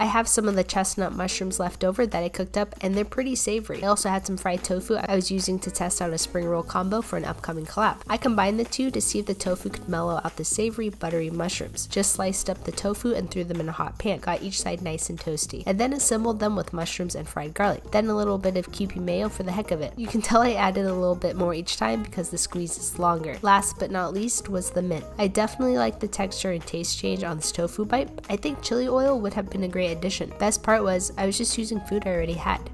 I have some of the chestnut mushrooms left over that I cooked up and they're pretty savory. I also had some fried tofu I was using to test out a spring roll combo for an upcoming collab. I combined the two to see if the tofu could mellow out the savory, buttery mushrooms. Just sliced up the tofu and threw them in a hot pan, got each side nice and toasty, and then assembled them with mushrooms and fried garlic. Then a little bit of Kewpie mayo for the heck of it. You can tell I added a little bit more each time because the squeeze is longer. Last but not least was the mint. I definitely like the texture and taste change on this tofu bite. I think chili oil would have been a great addition. Best part was I was just using food I already had.